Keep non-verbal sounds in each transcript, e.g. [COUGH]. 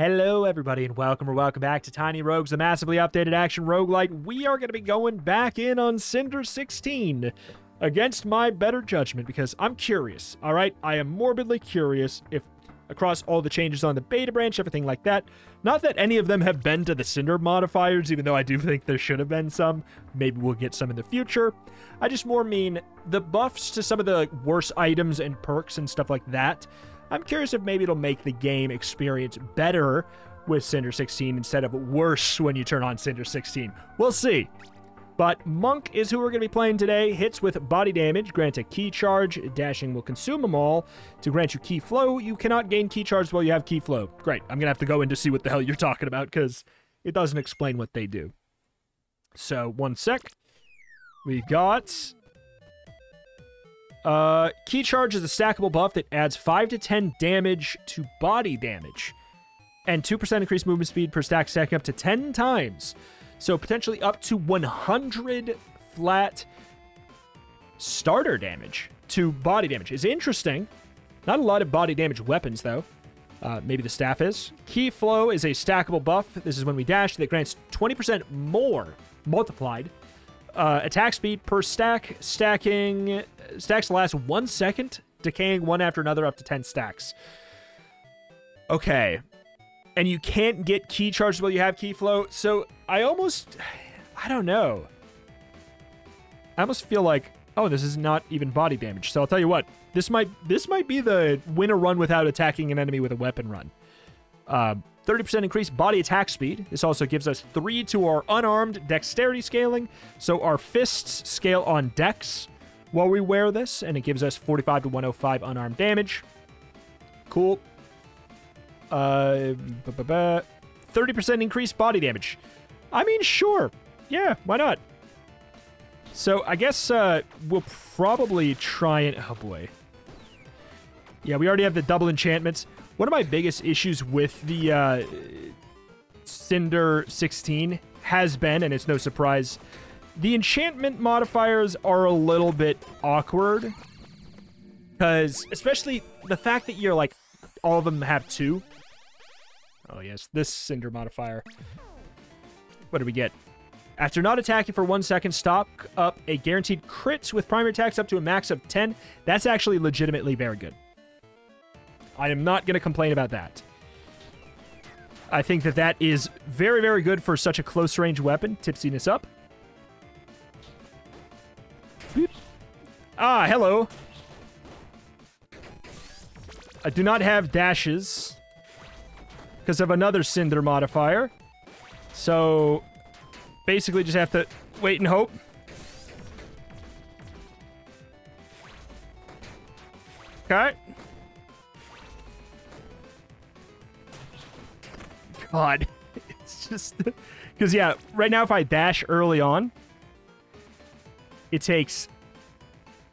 Hello, everybody, and welcome or welcome back to Tiny Rogues, the massively updated action roguelite. We are going to be going back in on Cinder 16 against my better judgment because I'm curious, all right? I am morbidly curious if across all the changes on the beta branch, everything like that. Not that any of them have been to the Cinder modifiers, even though I do [LAUGHS] think there should have been some. Maybe we'll get some in the future. I just more mean the buffs to some of the worse items and perks and stuff like that. I'm curious if maybe it'll make the game experience better with Cinder 16 instead of worse when you turn on Cinder 16. We'll see. But Monk is who we're going to be playing today. Hits with body damage grant a ki charge. Dashing will consume them all. To grant you ki flow, you cannot gain ki charge while you have ki flow. Great. I'm going to have to go in to see what the hell you're talking about because it doesn't explain what they do. So, one sec. We got... Uh, ki charge is a stackable buff that adds 5 to 10 damage to body damage. And 2% increased movement speed per stack, stacking up to 10 times. So potentially up to 100 flat starter damage to body damage is interesting. Not a lot of body damage weapons, though. Uh, maybe the staff is. Ki flow is a stackable buff. This is when we dash that grants 20% more multiplied. Uh, attack speed per stack. Stacking stacks last one second, decaying one after another up to 10 stacks. Okay and you can't get ki charges while you have ki flow. So I almost, I don't know. I almost feel like, oh, this is not even body damage. So I'll tell you what, this might this might be the win a run without attacking an enemy with a weapon run. Uh, 30% increased body attack speed. This also gives us 3 to our unarmed dexterity scaling. So our fists scale on dex while we wear this, and it gives us 45 to 105 unarmed damage. Cool. Uh, 30% increased body damage. I mean, sure. Yeah, why not? So I guess uh, we'll probably try and... Oh, boy. Yeah, we already have the double enchantments. One of my biggest issues with the uh, Cinder 16 has been, and it's no surprise, the enchantment modifiers are a little bit awkward. Because, especially the fact that you're like, all of them have two. Oh, yes, this Cinder modifier. What do we get? After not attacking for one second, stock up a guaranteed crits with primary attacks up to a max of 10. That's actually legitimately very good. I am not going to complain about that. I think that that is very, very good for such a close range weapon. Tipsiness up. Ah, hello. I do not have dashes because of another Cinder modifier. So, basically just have to wait and hope. Okay. God. [LAUGHS] It's just... Because, yeah, right now if I dash early on, it takes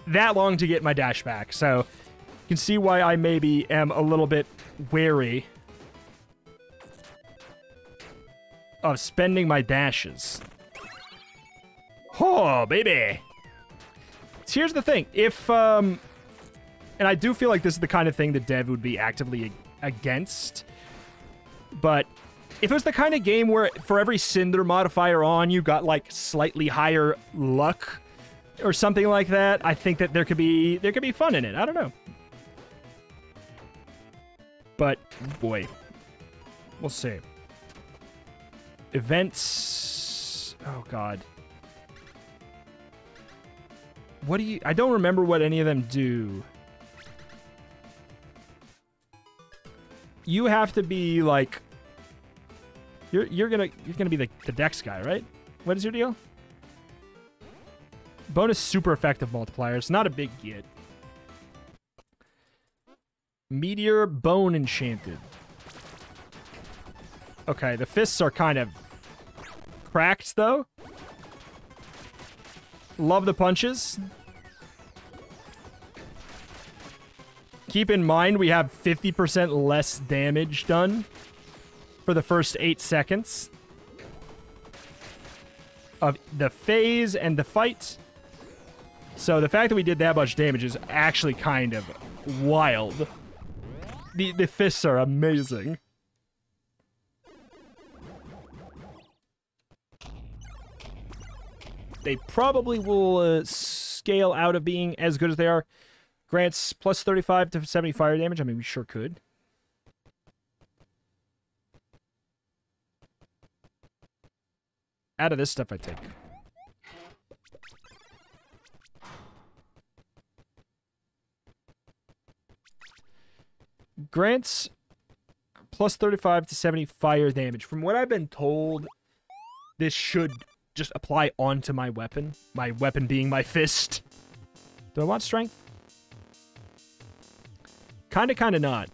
that long to get my dash back. So, you can see why I maybe am a little bit wary of spending my dashes. Oh, baby. So here's the thing. If, um... And I do feel like this is the kind of thing that Dev would be actively against. But if it was the kind of game where for every Cinder modifier on, you got, like, slightly higher luck or something like that, I think that there could be there could be fun in it. I don't know. But, boy. We'll see. Events... Oh, God. What do you... I don't remember what any of them do. You have to be, like... You're, you're gonna you're gonna be the, the dex guy, right? What is your deal? Bonus super effective multipliers. Not a big get. Meteor Bone Enchanted. Okay, the fists are kind of cracked, though. Love the punches. Keep in mind, we have 50% less damage done for the first eight seconds of the phase and the fight. So the fact that we did that much damage is actually kind of wild. The, the fists are amazing. They probably will uh, scale out of being as good as they are. Grants plus 35 to 70 fire damage. I mean, we sure could. Out of this stuff, I take. Grants plus 35 to 70 fire damage. From what I've been told, this should just apply onto my weapon. My weapon being my fist. Do I want strength? Kinda, kinda not.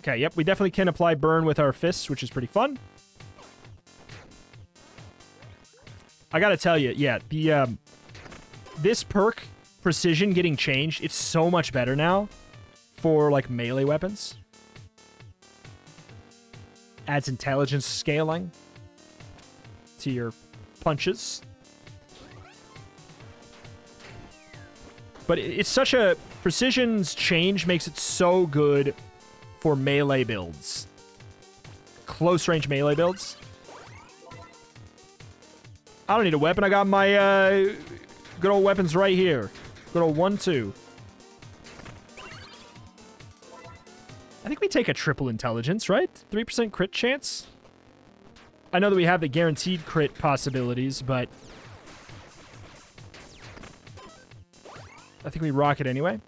Okay, yep, we definitely can apply burn with our fists, which is pretty fun. I gotta tell you, yeah, the, um, this perk, precision getting changed, it's so much better now for, like, melee weapons. Adds intelligence scaling to your punches. But it's such a... Precision's change makes it so good for melee builds. Close range melee builds. I don't need a weapon. I got my uh, good old weapons right here. Good old one, two. I think we take a triple intelligence, right? 3% crit chance? I know that we have the guaranteed crit possibilities, but... I think we rock it anyway.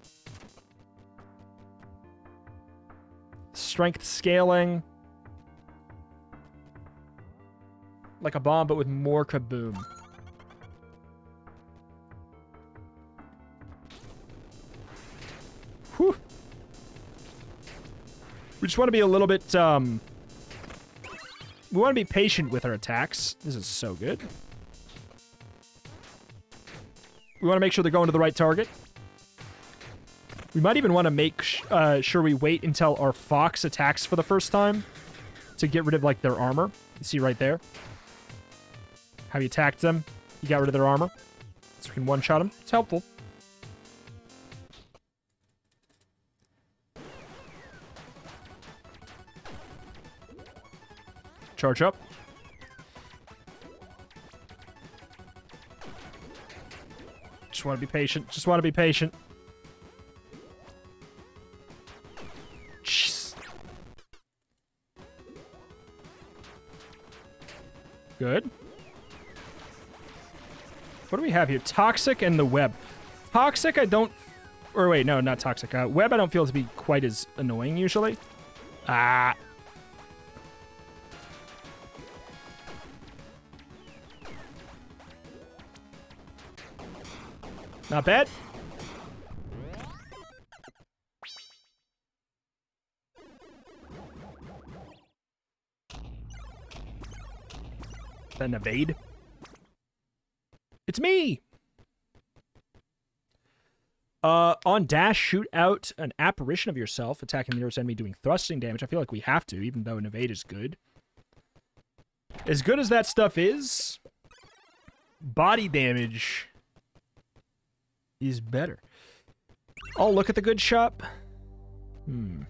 Strength scaling. Like a bomb, but with more kaboom. Whew. We just want to be a little bit, um... We want to be patient with our attacks. This is so good. We want to make sure they're going to the right target. We might even want to make uh, sure we wait until our fox attacks for the first time to get rid of, like, their armor. You see right there? How you attacked them. You got rid of their armor. So we can one-shot them. It's helpful. Charge up. Just want to be patient. Just want to be patient. Good. What do we have here? Toxic and the web. Toxic, I don't... Or wait, no, not toxic. Uh, web, I don't feel to be quite as annoying usually. Ah. Not bad. Then evade. It's me! Uh, on dash, shoot out an apparition of yourself, attacking the nearest enemy doing thrusting damage. I feel like we have to, even though an evade is good. As good as that stuff is, body damage is better. Oh, look at the good shop. Hmm.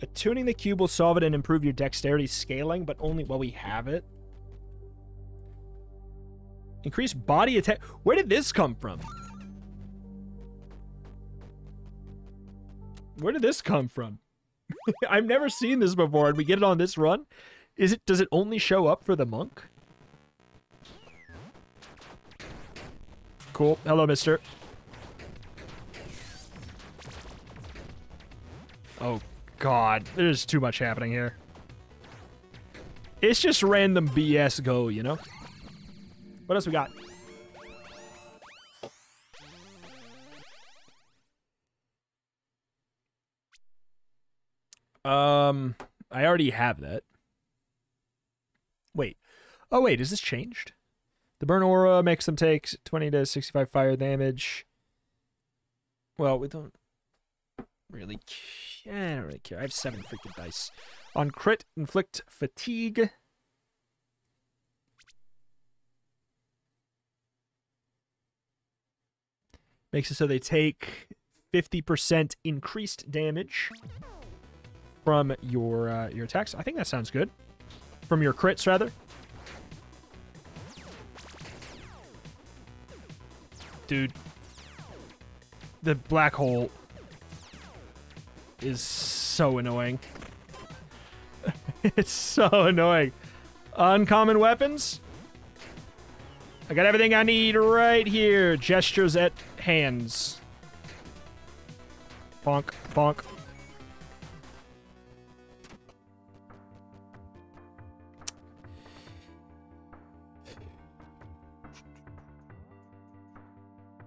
Attuning the cube will solve it and improve your dexterity scaling, but only while we have it. Increase body attack. Where did this come from? Where did this come from? [LAUGHS] I've never seen this before, and we get it on this run. Is it? Does it only show up for the monk? Cool. Hello, mister. Oh, God. There's too much happening here. It's just random BS go, you know? What else we got? Um, I already have that. Wait. Oh, wait, is this changed? The burn aura makes them take 20 to 65 fire damage. Well, we don't really care. I don't really care. I have seven freaking dice. On crit, inflict fatigue. Makes it so they take 50% increased damage. from your uh, your attacks. I think that sounds good. From your crits, rather. Dude, the black hole is so annoying. [LAUGHS] it's so annoying. Uncommon weapons. I got everything I need right here. Gestures at hands. Bonk, bonk.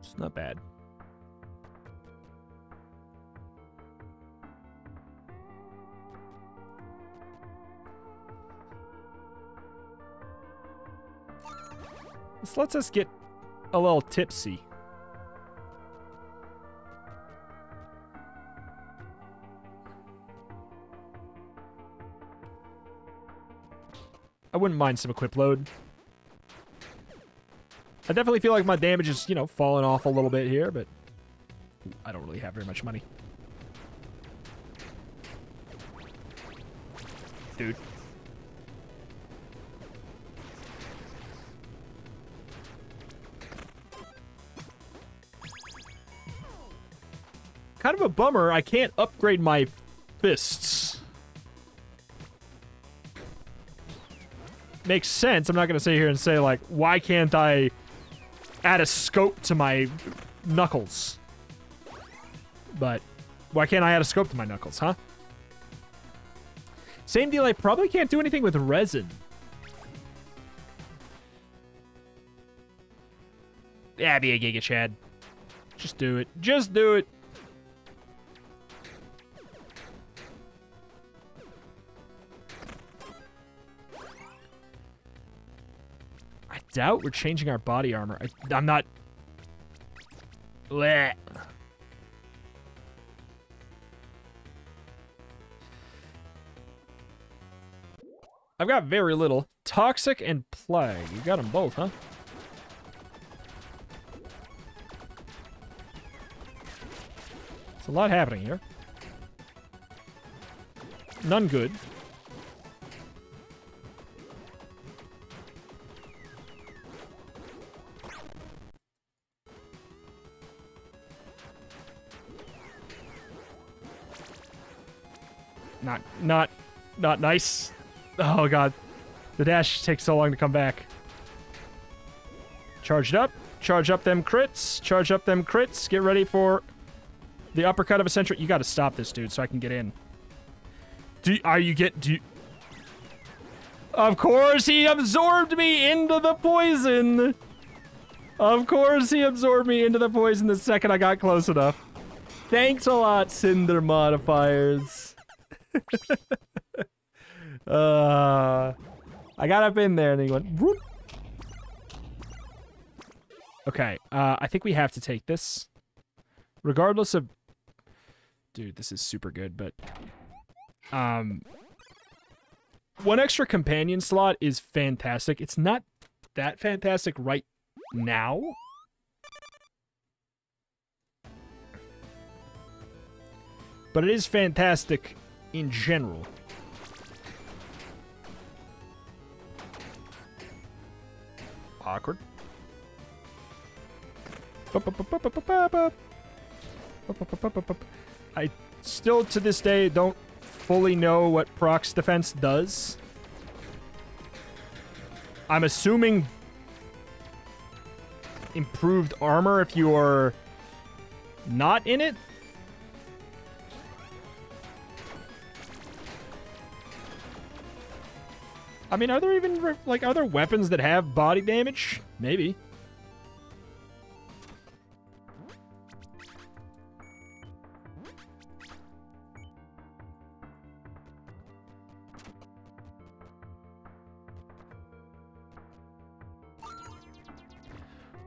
It's not bad. This lets us get a little tipsy. I wouldn't mind some equip load. I definitely feel like my damage is, you know, falling off a little bit here, but I don't really have very much money. Dude. Kind of a bummer, I can't upgrade my fists. Makes sense. I'm not going to sit here and say, like, why can't I add a scope to my knuckles? But why can't I add a scope to my knuckles, huh? Same deal, I probably can't do anything with resin. Yeah, be a Giga Chad. Just do it. Just do it. Doubt we're changing our body armor. I, am not... I've got very little. Toxic and Plague. You got them both, huh? There's a lot happening here. None good. Not nice. Oh, God. The dash takes so long to come back. Charge it up. Charge up them crits. Charge up them crits. Get ready for the uppercut of a century. You got to stop this dude so I can get in. Do are you get do? You, of course he absorbed me into the poison. Of course he absorbed me into the poison the second I got close enough. Thanks a lot, Cinder modifiers. [LAUGHS] uh, I got up in there and he went. Whoop. Okay, uh, I think we have to take this. Regardless of... Dude, this is super good, but... Um, one extra companion slot is fantastic. It's not that fantastic right now. But it is fantastic in general. Awkward. I still, to this day, don't fully know what procs defense does. I'm assuming improved armor if you're not in it. I mean, are there even, like, are there weapons that have body damage? Maybe.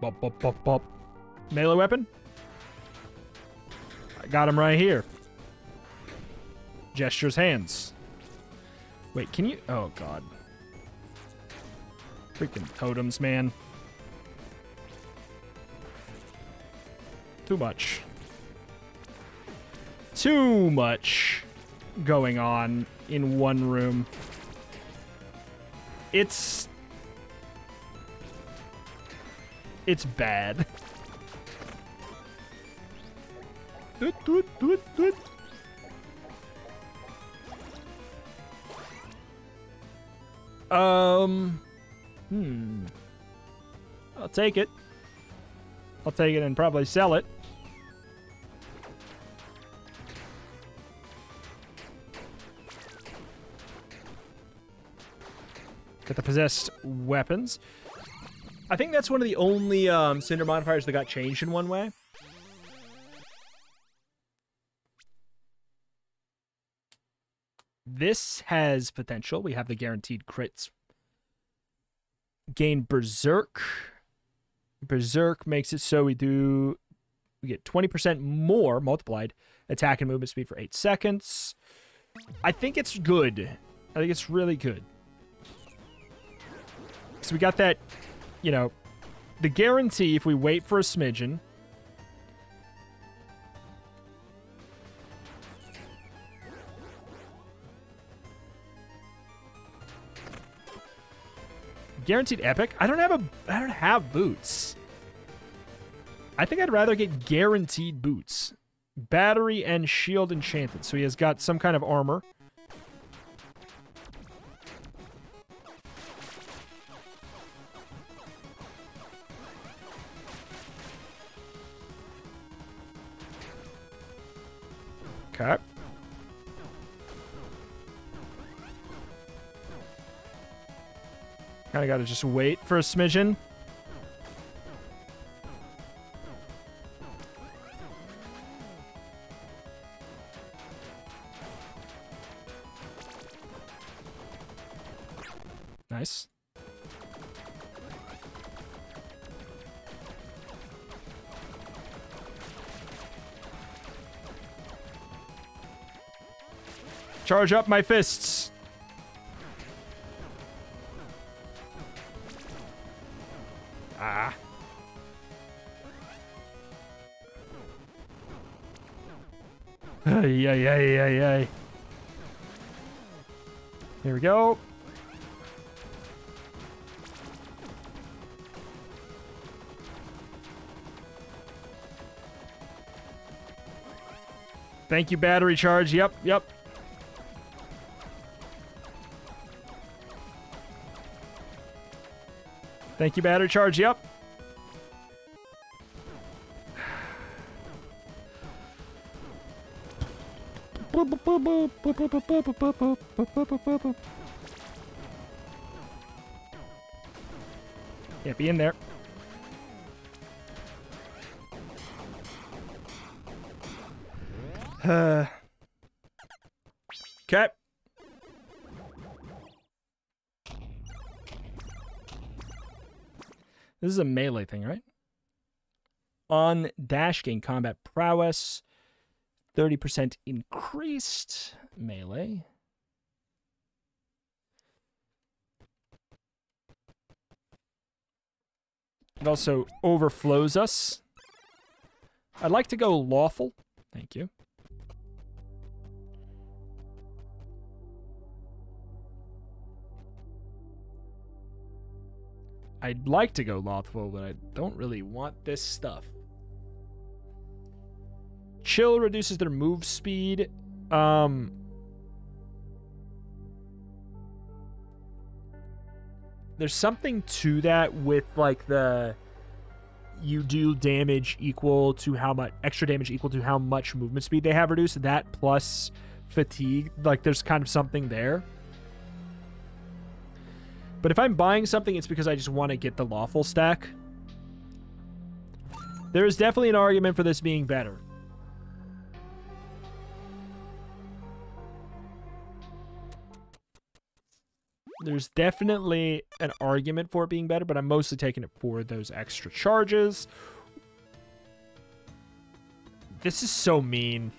Bop, bop, bop, bop. Melee weapon? I got him right here. Gestures hands. Wait, can you? Oh, God. Freaking totems, man. Too much. Too much. going on in one room. It's it's bad. Doot, doot, doot, doot. Um, hmm. I'll take it. I'll take it and probably sell it. Get the possessed weapons. I think that's one of the only um, Cinder modifiers that got changed in one way. This has potential. We have the guaranteed crits. Gain Berserk. Berserk makes it so we do we get 20% more multiplied attack and movement speed for 8 seconds. I think it's good. I think it's really good. So we got that, you know, the guarantee if we wait for a smidgen. Guaranteed epic? I don't have a I don't have boots. I think I'd rather get guaranteed boots. Battery and shield enchanted. So he has got some kind of armor. Kind of got to just wait for a smidgen. Nice. Charge up my fists. Ay, ay, ay, ay. Here we go. Thank you, battery charge. Yep, yep. Thank you, battery charge. Yep. Yeah, be in there. Uh. Okay. This is a melee thing, right? On dash gain combat prowess, 30% increased melee. It also overflows us. I'd like to go lawful. Thank you. I'd like to go lawful, but I don't really want this stuff. Chill reduces their move speed. Um, there's something to that with like the you do damage equal to how much extra damage equal to how much movement speed they have reduced. That plus fatigue, like there's kind of something there. But if I'm buying something, it's because I just want to get the lawful stack. There is definitely an argument for this being better. There's definitely an argument for it being better, but I'm mostly taking it for those extra charges. This is so mean.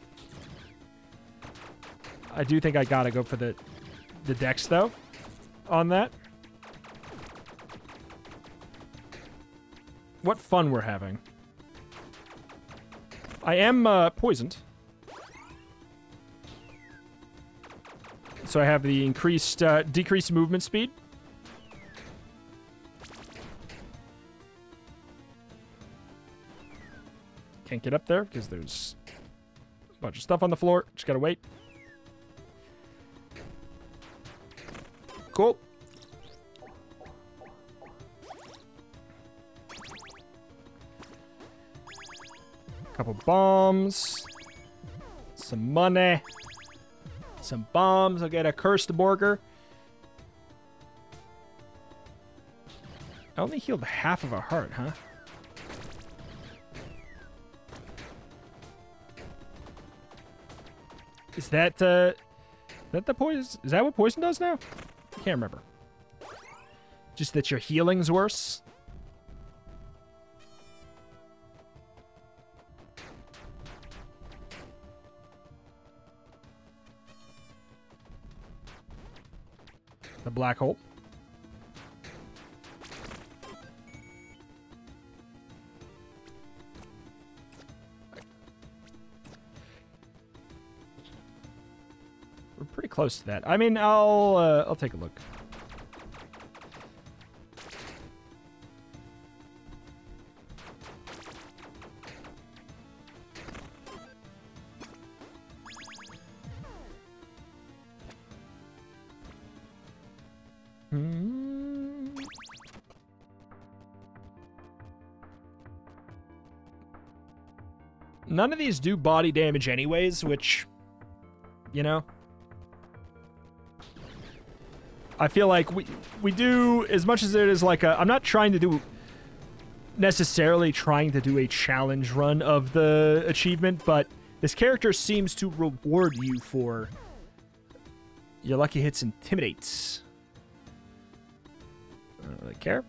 I do think I gotta go for the the dex though on that. what fun we're having. I am uh, poisoned. So I have the increased, uh, decreased movement speed. Can't get up there because there's a bunch of stuff on the floor. Just gotta wait. Cool. Couple bombs. Some money. Some bombs. I'll get a cursed burger. I only healed half of a heart, huh? Is that, uh... Is that the poison? Is that what poison does now? I can't remember. Just that your healing's worse? Black hole. We're pretty close to that. I mean, I'll uh, I'll take a look. None of these do body damage anyways, which, you know, I feel like we we do as much as it is like a. I'm not trying to do necessarily trying to do a challenge run of the achievement, but this character seems to reward you for your lucky hits intimidates. I don't really care.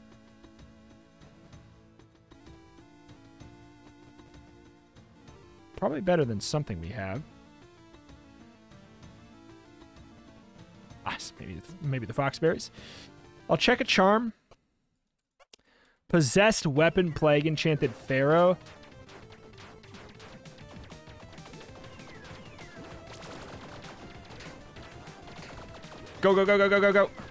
Probably better than something we have. Ah, maybe maybe the foxberries. I'll check a charm. Possessed weapon plague enchanted pharaoh. Go go go go go go go.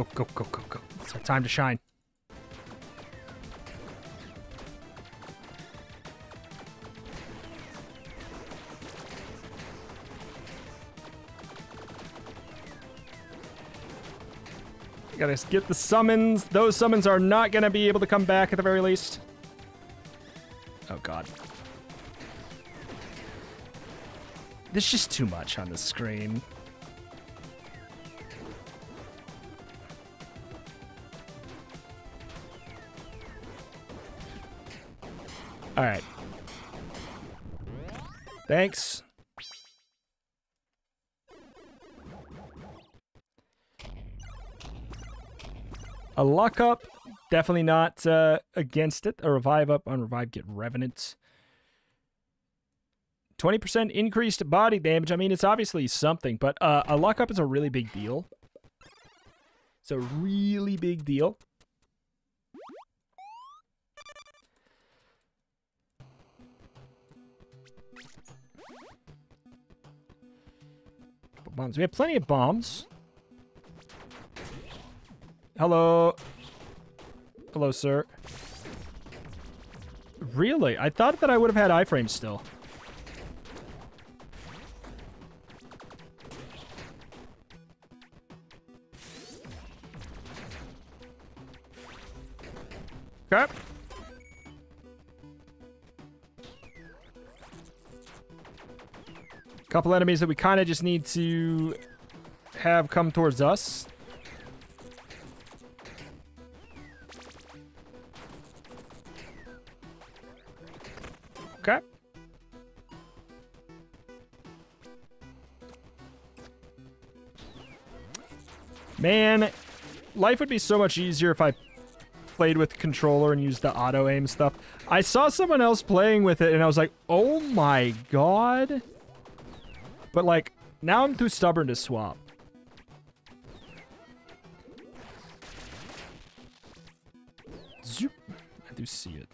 Go go go go go. It's our time to shine. Gotta get the summons. Those summons are not gonna be able to come back at the very least. Oh god. There's just too much on the screen. Alright. Thanks. A luck up, definitely not uh, against it. A revive up on revive, get revenant. 20% increased body damage. I mean, it's obviously something, but uh, a luck up is a really big deal. It's a really big deal. Bombs. We have plenty of bombs. Hello. Hello, sir. Really? I thought that I would have had iframes still. Okay. Couple enemies that we kind of just need to have come towards us. Okay. Man, life would be so much easier if I played with controller and used the auto aim stuff. I saw someone else playing with it and I was like, oh my god. But like, now I'm too stubborn to swap. Zoop. I do see it.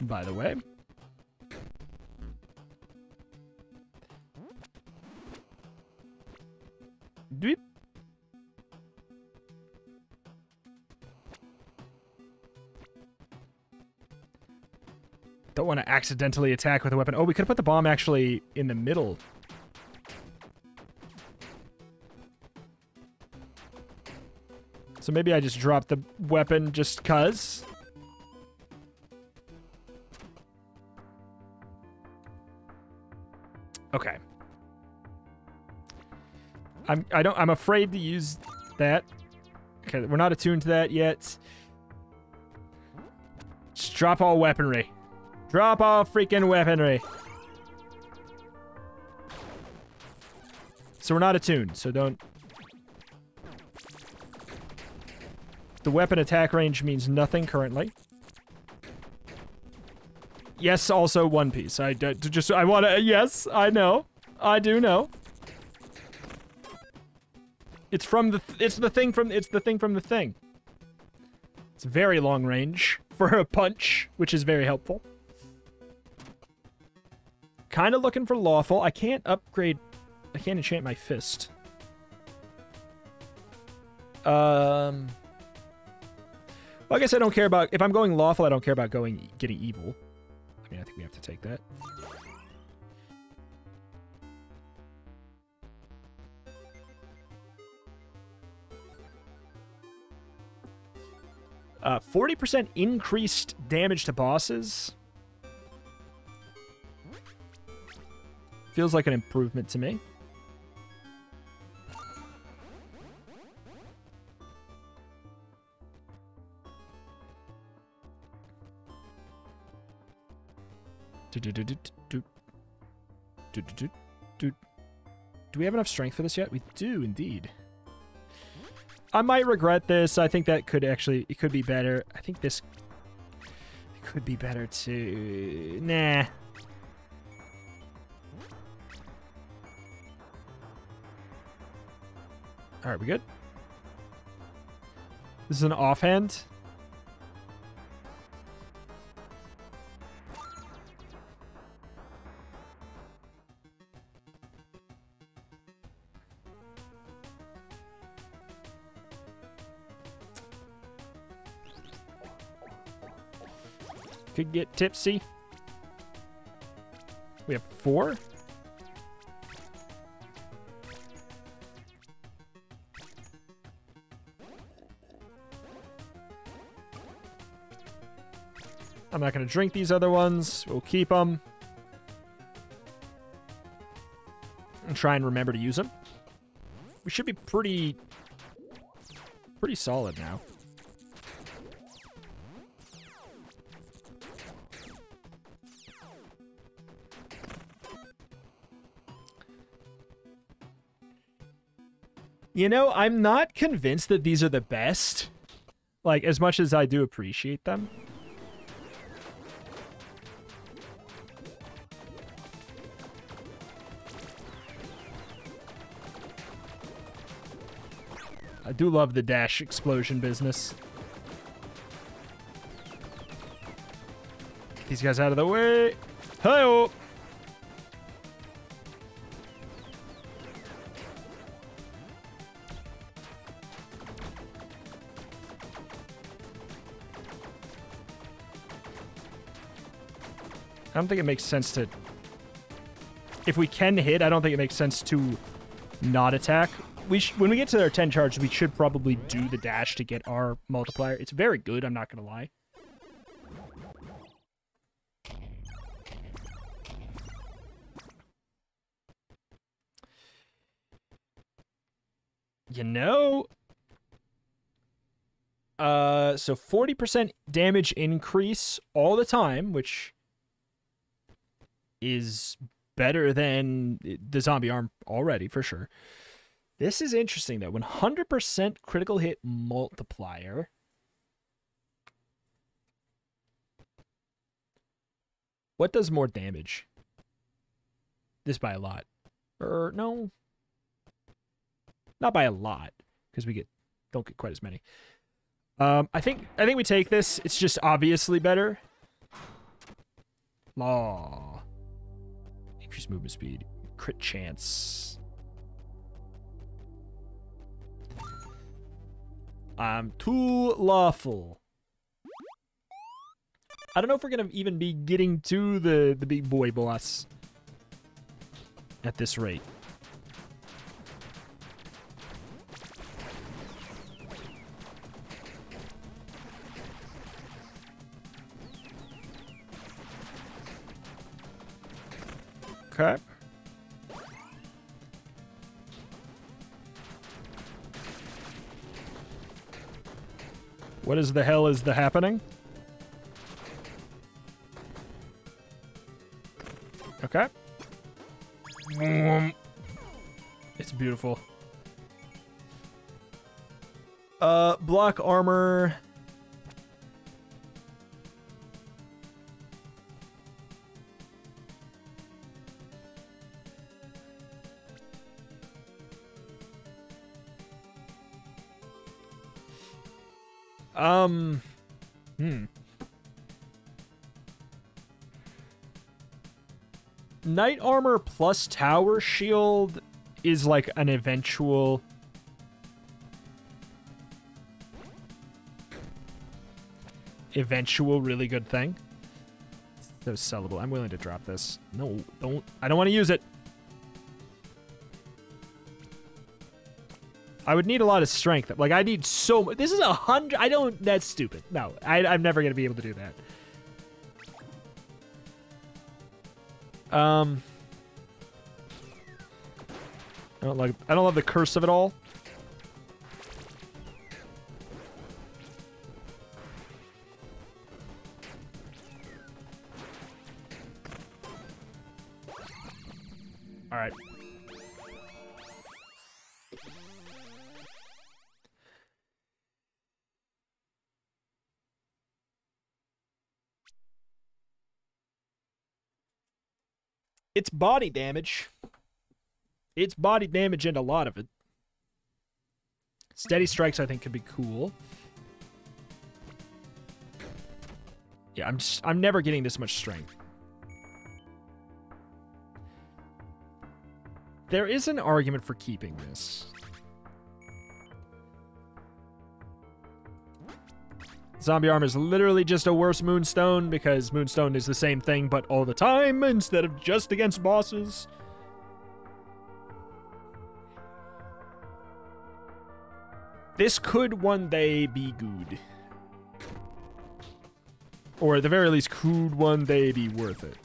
By the way, Don't want to accidentally attack with a weapon. Oh, we could put the bomb actually in the middle. So maybe I just drop the weapon just cuz. Okay. I'm I don't I'm afraid to use that. Okay, we're not attuned to that yet. Just drop all weaponry. Drop all freaking weaponry. So we're not attuned, so don't... The weapon attack range means nothing currently. Yes, also One Piece. I just I want to. Yes, I know. I do know. It's from the. Th it's the thing from. It's the thing from the thing. It's very long range [LAUGHS] for a punch, which is very helpful. Kind of looking for lawful. I can't upgrade. I can't enchant my fist. Um. Well, I guess I don't care about. If I'm going lawful, I don't care about going getting evil. I mean, I think we have to take that. Uh, 40% increased damage to bosses. Feels like an improvement to me. Do, we have enough strength for this yet? We do, indeed. I might regret this. I think that could actually... It could be better. I think this... could be better, too. Nah. Alright, we good? This is an offhand. Could get tipsy. We have four? I'm not going to drink these other ones. We'll keep them. And try and remember to use them. We should be pretty... Pretty solid now. You know, I'm not convinced that these are the best. Like, as much as I do appreciate them. Do love the dash explosion business. These guys out of the way. Hello. I don't think it makes sense to... If we can hit, I don't think it makes sense to not attack we when we get to our 10 charge, we should probably do the dash to get our multiplier. It's very good, I'm not going to lie. You know... Uh, so 40% damage increase all the time, which is better than the zombie arm already, for sure. This is interesting though. 100% critical hit multiplier. What does more damage? This by a lot. Or no. Not by a lot because we get don't get quite as many. Um I think I think we take this. It's just obviously better. Law. Increase movement speed. Crit chance. I'm too lawful. I don't know if we're gonna even be getting to the the big boy boss at this rate. Okay. What is the hell is the happening? Okay. It's beautiful. Uh, block armor. Um, hmm. Knight armor plus tower shield is like an eventual. Eventual really good thing. So sellable. I'm willing to drop this. No, don't. I don't want to use it. I would need a lot of strength. Like, I need so much. This is a hundred. I don't. That's stupid. No, I, I'm never going to be able to do that. Um. I don't like. I don't love the curse of it all. All It's body damage. It's body damage and a lot of it. Steady strikes, I think, could be cool. Yeah, I'm just, I'm never getting this much strength. There is an argument for keeping this. Zombie arm is literally just a worse Moonstone because Moonstone is the same thing but all the time instead of just against bosses. This could one day be good. Or at the very least, could one day be worth it.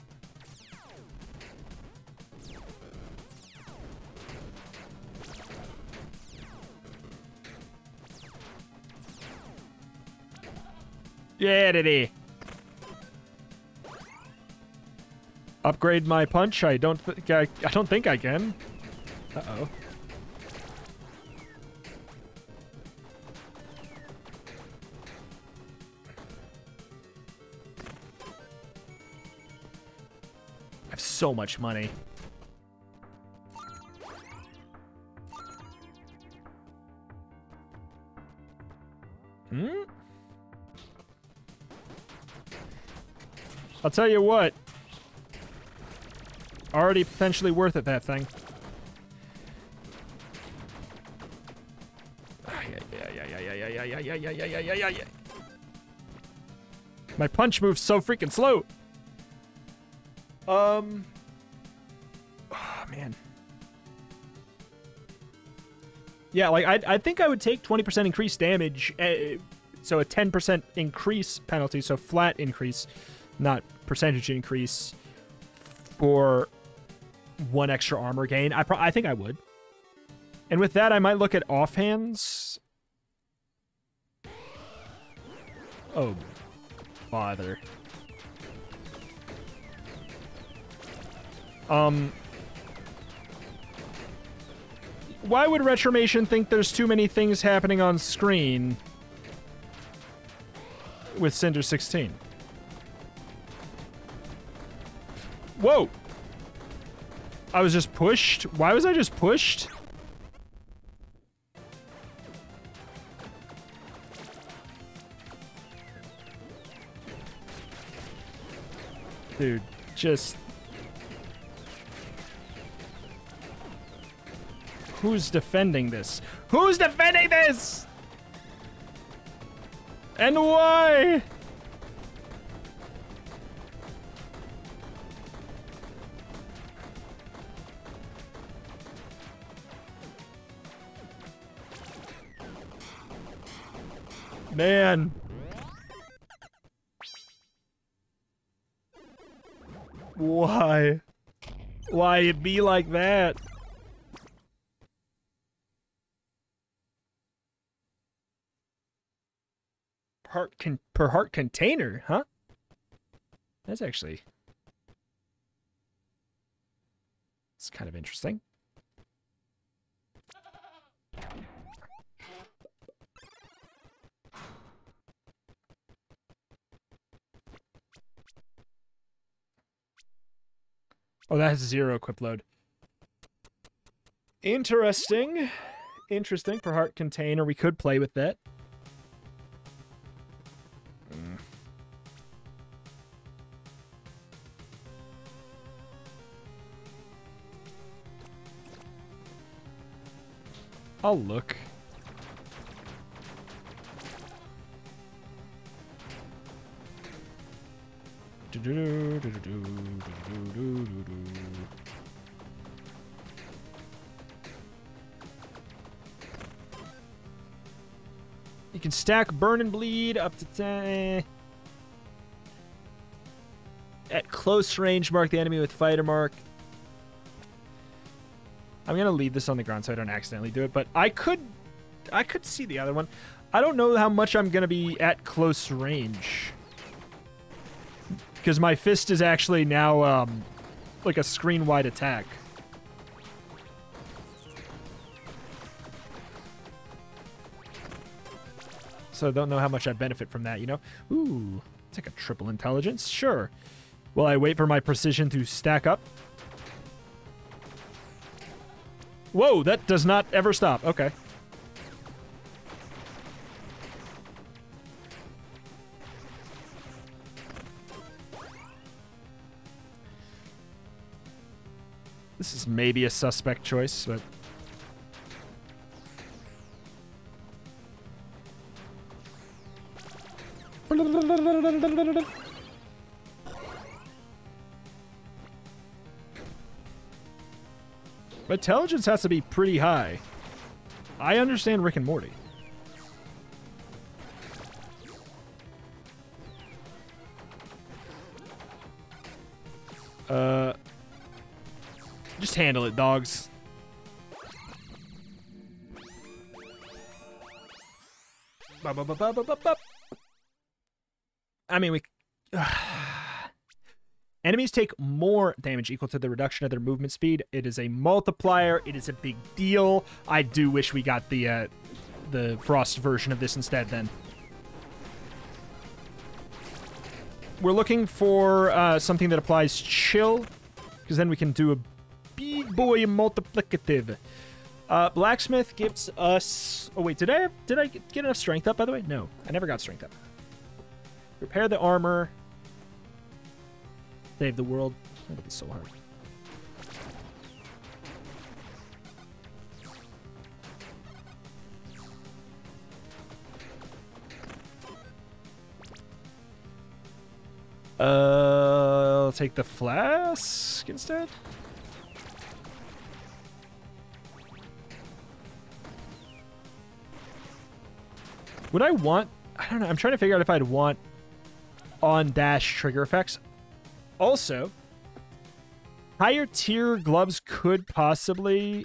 Diddy. Upgrade my punch? I don't think I, I don't think I can. Uh-oh. I have so much money. I'll tell you what. Already potentially worth it, that thing. My punch moves so freaking slow. Um. Oh, man. Yeah, like, I, I think I would take 20% increased damage. Uh, so a 10% increase penalty, so flat increase, not percentage increase for one extra armor gain. I pro- I think I would. And with that, I might look at offhands. Oh, bother. Um, why would Retromation think there's too many things happening on screen with Cinder 16? Whoa! I was just pushed? Why was I just pushed? Dude. just... Who's defending this? Who's defending this? And why? Man. Why? Why it be like that? Heart con per heart container, huh? That's actually... It's kind of interesting. Oh, that has zero equip load. Interesting. Interesting. for heart container. We could play with that. I'll look. You can stack burn and bleed up to 10. Eh. At close range, mark the enemy with fighter mark. I'm gonna leave this on the ground so I don't accidentally do it, but I could I could see the other one. I don't know how much I'm gonna be at close range. Because my fist is actually now um, like a screen-wide attack. So I don't know how much I benefit from that, you know? Ooh, take a triple intelligence. Sure. Will I wait for my precision to stack up? Whoa, that does not ever stop. Okay. Is maybe a suspect choice, but... Intelligence has to be pretty high. I understand Rick and Morty. Uh, just handle it, dogs. I mean, we... [SIGHS] Enemies take more damage equal to the reduction of their movement speed. It is a multiplier. It is a big deal. I do wish we got the uh, the Frost version of this instead then. We're looking for uh, something that applies chill, because then we can do a big boy multiplicative. Uh, blacksmith gives us. Oh wait, did I did I get enough strength up? By the way, no, I never got strength up. Repair the armor. Save the world. That'd be so hard. Uh, I'll take the flask instead. Would I want... I don't know. I'm trying to figure out if I'd want on-dash trigger effects. Also, higher tier gloves could possibly...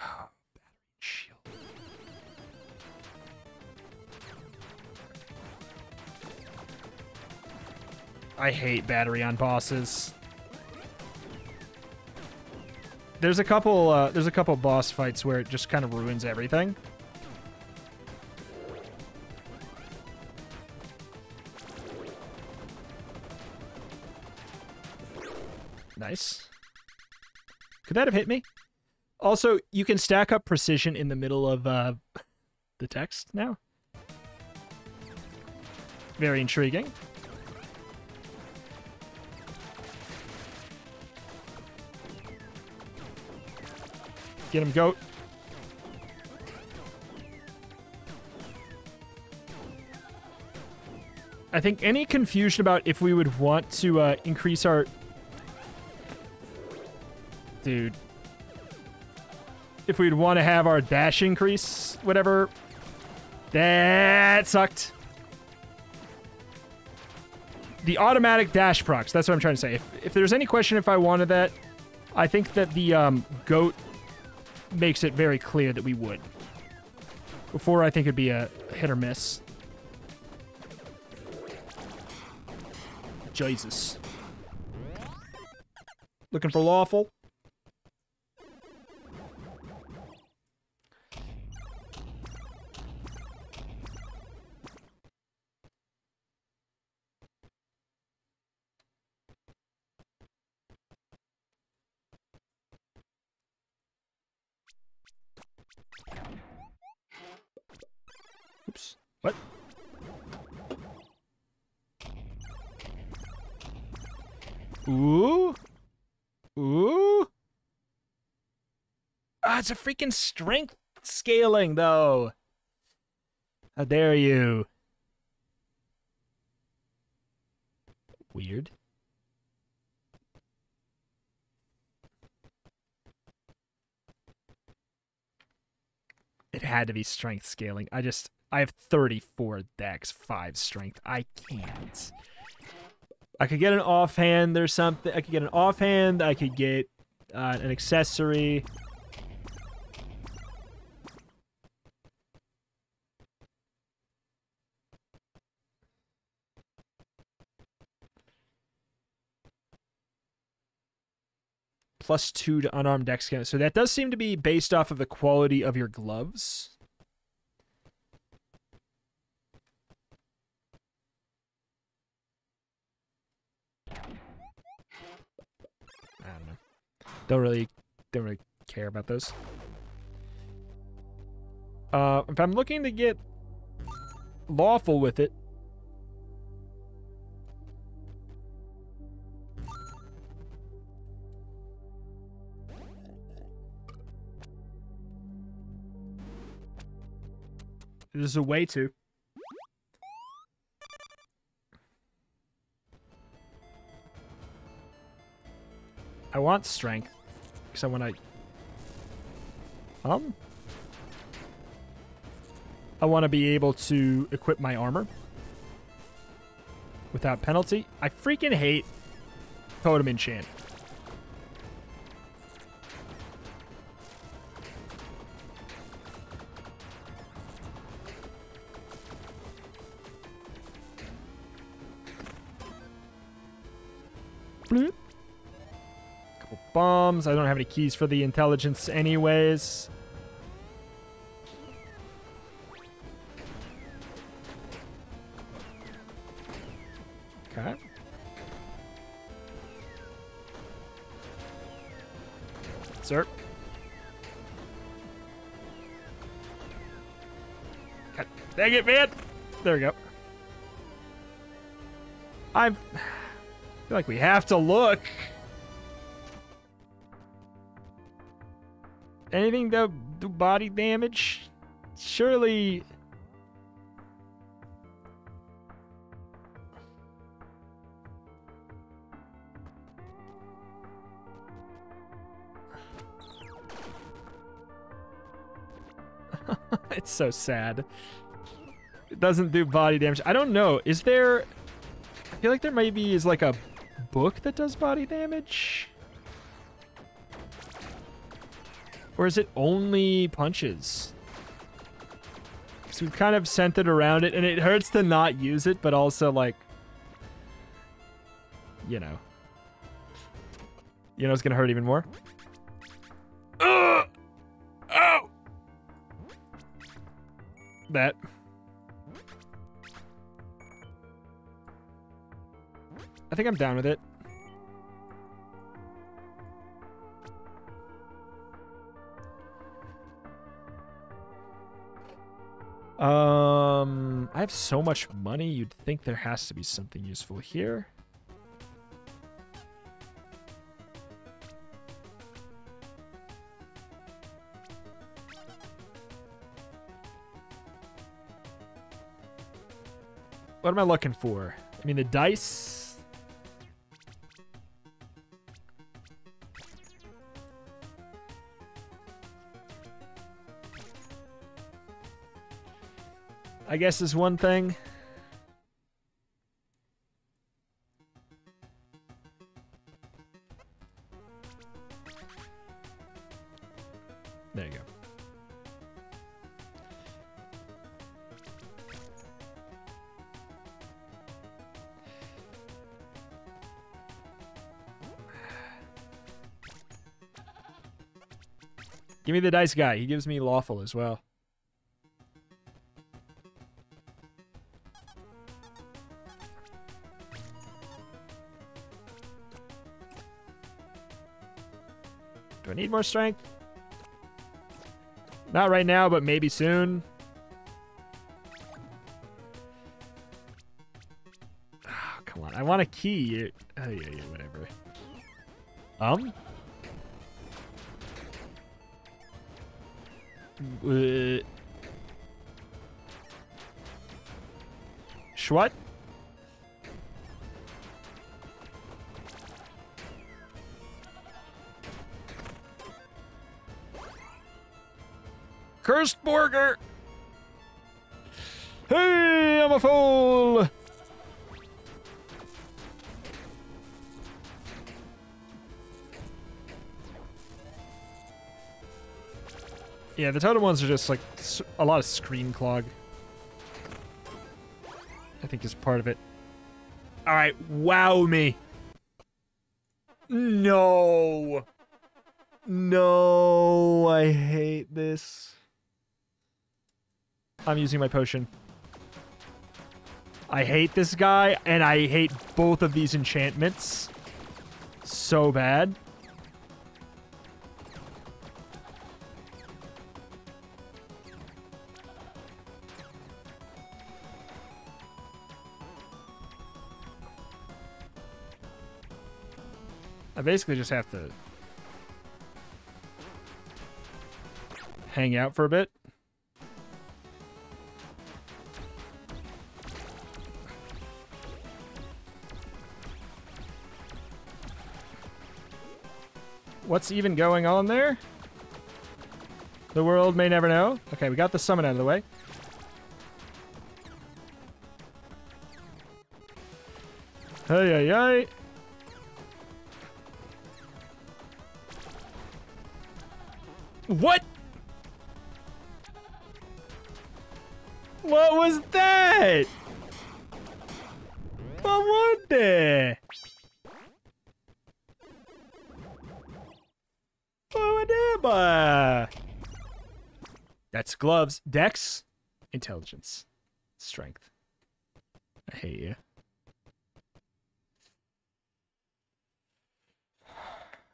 Oh, shield. I hate battery on bosses. There's a couple. Uh, there's a couple boss fights where it just kind of ruins everything. Nice. Could that have hit me? Also, you can stack up precision in the middle of uh, the text now. Very intriguing. Get him, goat. I think any confusion about if we would want to uh, increase our Dude. If we'd want to have our dash increase, whatever. That sucked. The automatic dash procs, that's what I'm trying to say. If, if there's any question if I wanted that, I think that the um, goat makes it very clear that we would. Before, I think it'd be a hit or miss. Jesus. Looking for lawful. It's a freaking strength scaling, though. How dare you? Weird. It had to be strength scaling. I just, I have 34 dex, 5 strength. I can't. I could get an offhand. There's something. I could get an offhand. I could get uh, an accessory. Plus two to unarmed dex count. So that does seem to be based off of the quality of your gloves. Don't really, don't really care about those. Uh, if I'm looking to get lawful with it, there's a way to. I want strength. Because I want to... Um... I want to be able to equip my armor. Without penalty. I freaking hate Totem Enchant. Bombs. I don't have any keys for the intelligence anyways. Okay. Sir. God, dang it, man! There we go. I feel like we have to look. Anything that do body damage? Surely... [LAUGHS] it's so sad. It doesn't do body damage. I don't know. Is there... I feel like there maybe is like a book that does body damage? Or is it only punches? Because we've kind of centered around it, and it hurts to not use it, but also, like, you know. You know it's going to hurt even more? Ugh! Oh! That. I think I'm down with it. Um, I have so much money. You'd think there has to be something useful here. What am I looking for? I mean, the dice I guess is one thing. There you go. Give me the dice guy. He gives me lawful as well. More strength? Not right now, but maybe soon. Oh, come on. I want a key. Oh, yeah, yeah, whatever. Um? Uh, Cursed Burger! Hey, I'm a fool! Yeah, the totem ones are just like a lot of screen clog. I think is part of it. All right, wow me. No. No, I hate this. I'm using my potion. I hate this guy, and I hate both of these enchantments so bad. I basically just have to hang out for a bit. What's even going on there? The world may never know. Okay, we got the summon out of the way. Hey, hey, hey. What? Gloves. Dex. Intelligence. Strength. I hate you. [SIGHS]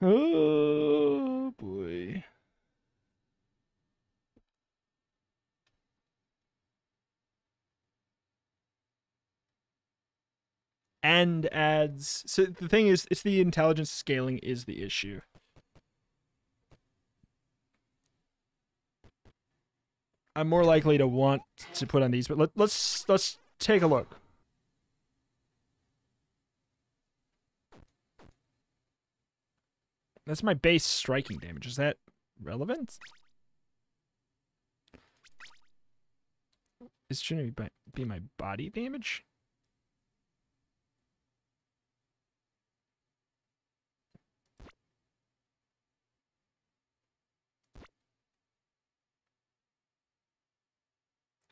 Oh boy. and adds so the thing is it's the intelligence scaling is the issue i'm more likely to want to put on these but let, let's let's take a look. That's my base striking damage. Is that relevant? Is it shouldn't be my body damage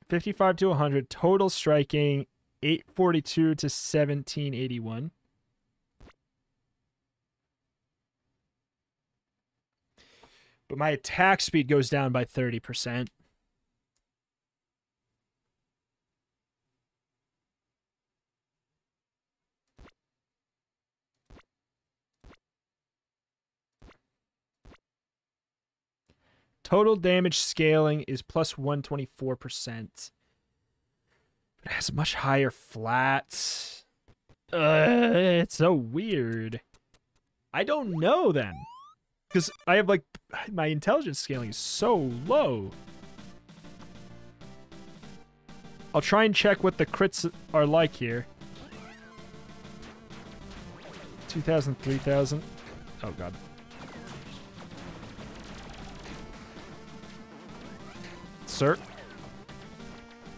55 to 100, total striking 842 to 1781. But my attack speed goes down by 30%. Total damage scaling is plus 124%. It has much higher flats. Uh, it's so weird. I don't know then. Because I have like, my intelligence scaling is so low. I'll try and check what the crits are like here. 2,000, 3,000. Oh, God.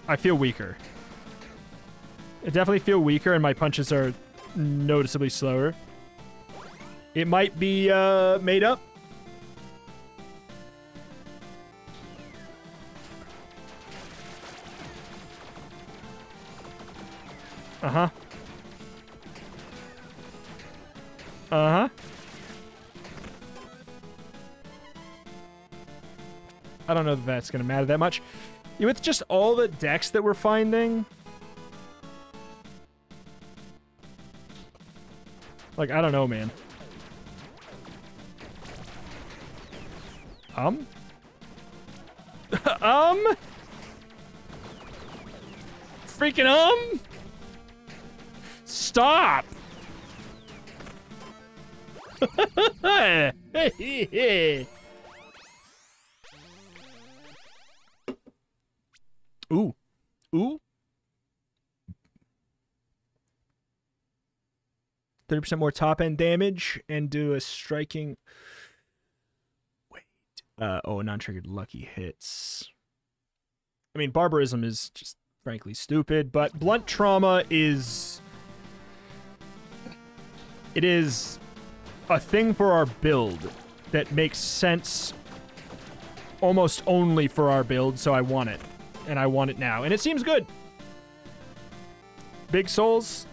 I feel weaker. I definitely feel weaker, and my punches are noticeably slower. It might be uh, made up. Uh-huh. Uh-huh. I don't know that that's going to matter that much. With just all the dex that we're finding... Like, I don't know, man. Um? [LAUGHS] um? Freaking um? Stop! [LAUGHS] Ooh. Ooh. 30% more top end damage and do a striking. Wait. Uh, oh, non triggered lucky hits. I mean, barbarism is just frankly stupid, but blunt trauma is. It is a thing for our build that makes sense almost only for our build, so I want it. And I want it now. And it seems good. Big souls.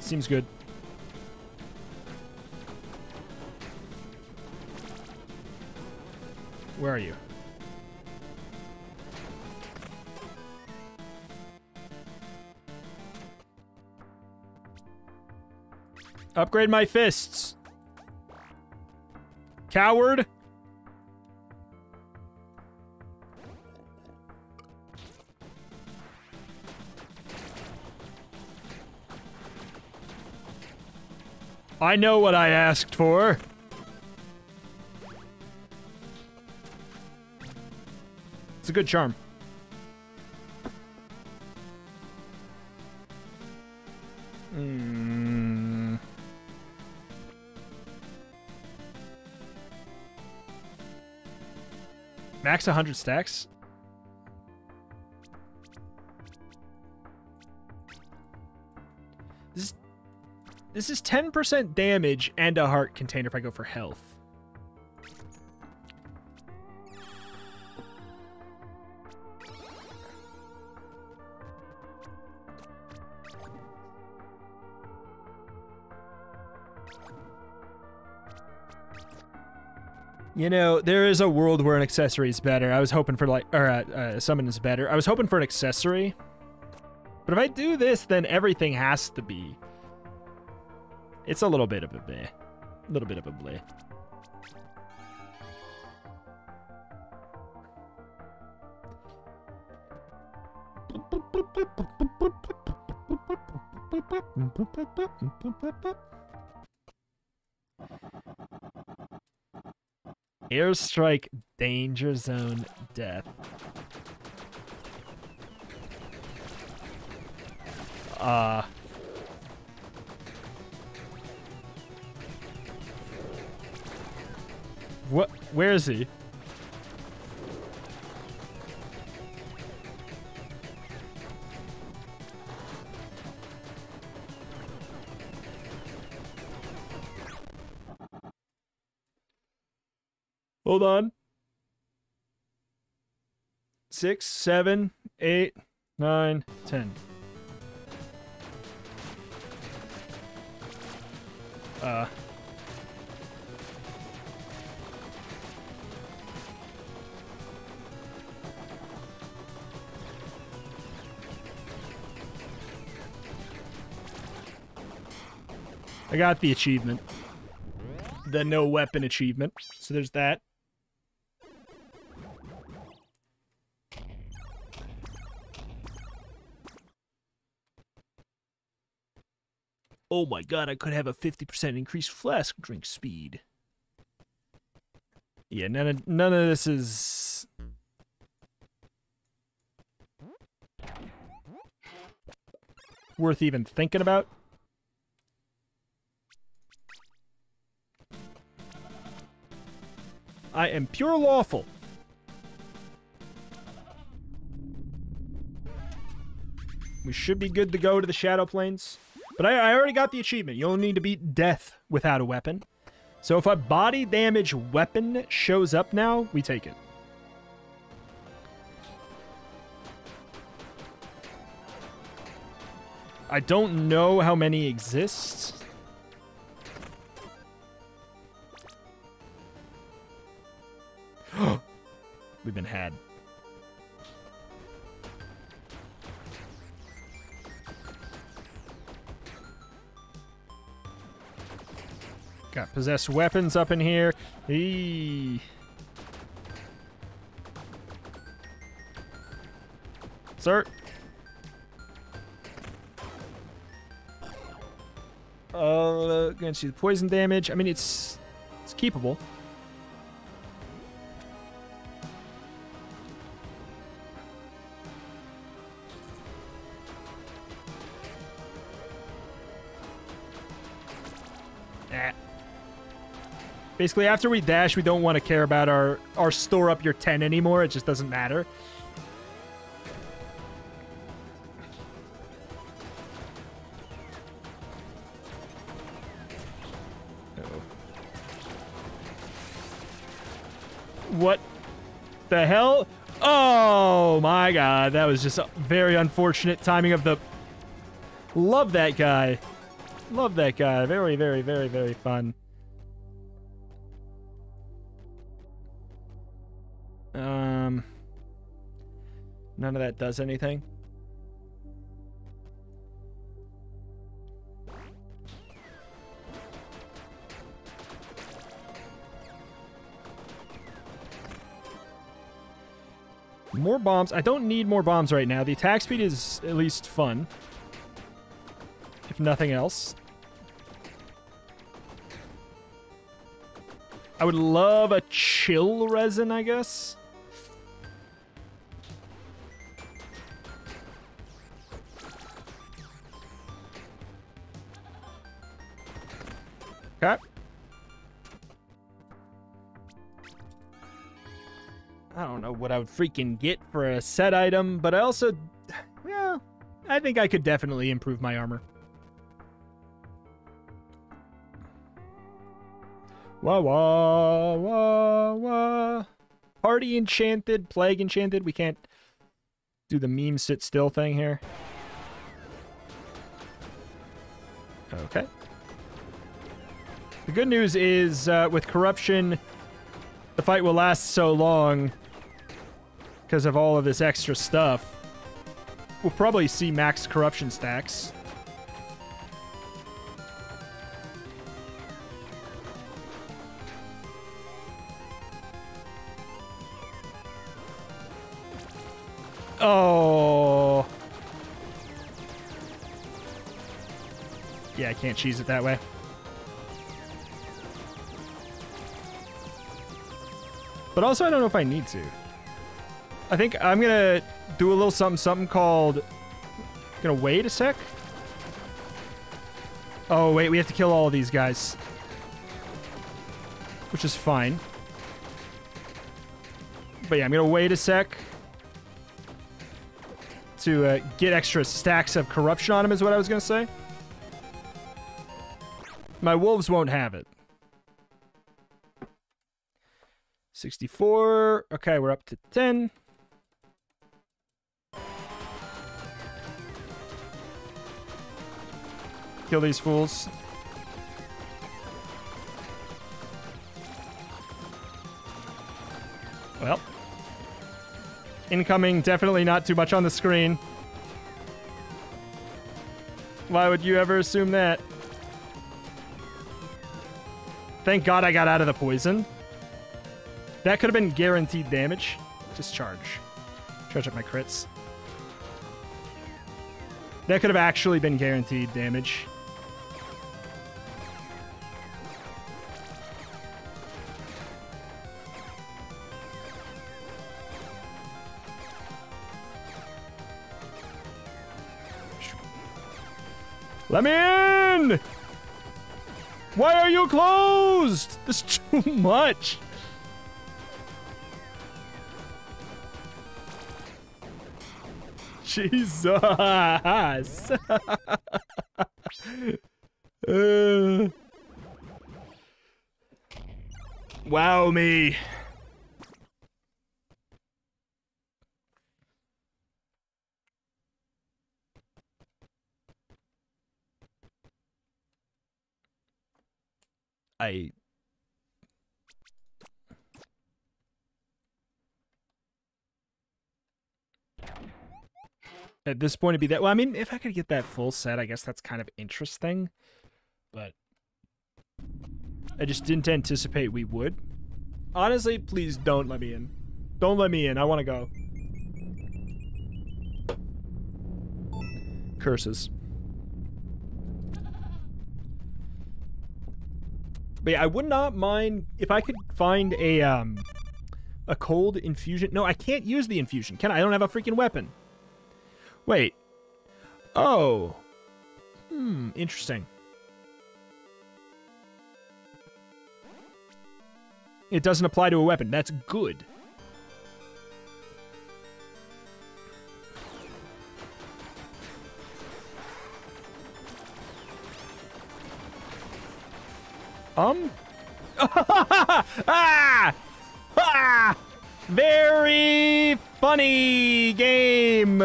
Seems good. Where are you? Upgrade my fists. Coward. I know what I asked for. It's a good charm. Hmm. Max 100 stacks? This is 10% damage and a heart container if I go for health. You know, there is a world where an accessory is better. I was hoping for like, or uh, uh, summon is better. I was hoping for an accessory. But if I do this, then everything has to be. It's a little bit of a bleh. A little bit of a bleh. Airstrike Danger Zone Death. Uh... Where is he? Hold on. Six, seven, eight, nine, ten. Uh. I got the achievement. The no weapon achievement. So there's that. Oh my god, I could have a 50% increased flask drink speed. Yeah, none of, none of this is... worth even thinking about. I am pure lawful. We should be good to go to the Shadow Plains. But I, I already got the achievement. You only need to beat death without a weapon. So if a body damage weapon shows up now, we take it. I don't know how many exist. We've been had. Got possessed weapons up in here. Eee. Sir. Uh, gonna see the poison damage. I mean, it's it's keepable. Basically, after we dash, we don't want to care about our, our store up your 10 anymore. It just doesn't matter. What the hell? Oh my god, that was just a very unfortunate timing of the... Love that guy. Love that guy. Very, very, very, very fun. None of that does anything. More bombs. I don't need more bombs right now. The attack speed is at least fun. If nothing else. I would love a chill resin, I guess. I don't know what I would freaking get for a set item, but I also, well, I think I could definitely improve my armor. Wah wah wah wah. Party enchanted, plague enchanted. We can't do the meme sit still thing here. Okay. The good news is uh, with corruption, the fight will last so long because of all of this extra stuff. We'll probably see max corruption stacks. Oh. Yeah, I can't cheese it that way. But also, I don't know if I need to. I think I'm gonna do a little something something called... Gonna wait a sec? Oh, wait, we have to kill all these guys. Which is fine. But yeah, I'm gonna wait a sec. To uh, get extra stacks of corruption on him is what I was gonna say. My wolves won't have it. 64. Okay, we're up to 10. Kill these fools. Well. Incoming, definitely not too much on the screen. Why would you ever assume that? Thank God I got out of the poison. That could have been guaranteed damage. Just charge. Charge up my crits. That could have actually been guaranteed damage. Let me in! Why are you closed? [LAUGHS] This is too much. Jesus. [LAUGHS] uh. Wow me. I at this point it'd be that well i mean if i could get that full set i guess that's kind of interesting but i just didn't anticipate we would. Honestly please don't let me in. Don't let me in. I want to go. Curses but yeah i would not mind if i could find a um a cold infusion no i can't use the infusion can i i don't have a freaking weapon Wait. Oh. Hmm, interesting. It doesn't apply to a weapon. That's good. Um? [LAUGHS] ah! Ah! Very funny game!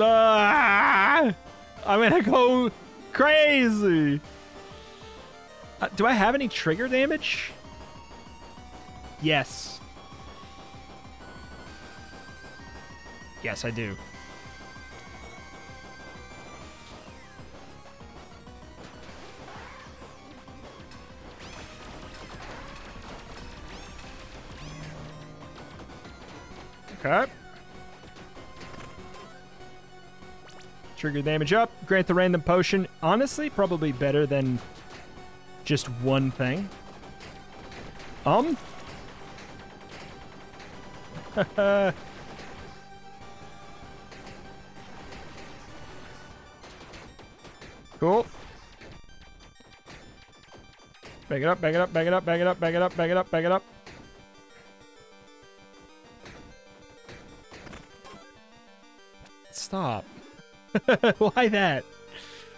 Ah, I'm gonna go crazy. Uh, do I have any trigger damage? Yes. Yes, I do. Trigger damage up. Grant the random potion. Honestly, probably better than just one thing. Um? [LAUGHS] cool. Back it up, back it up, back it up, back it up, back it up, back it up, back it up. Stop. [LAUGHS] Why that?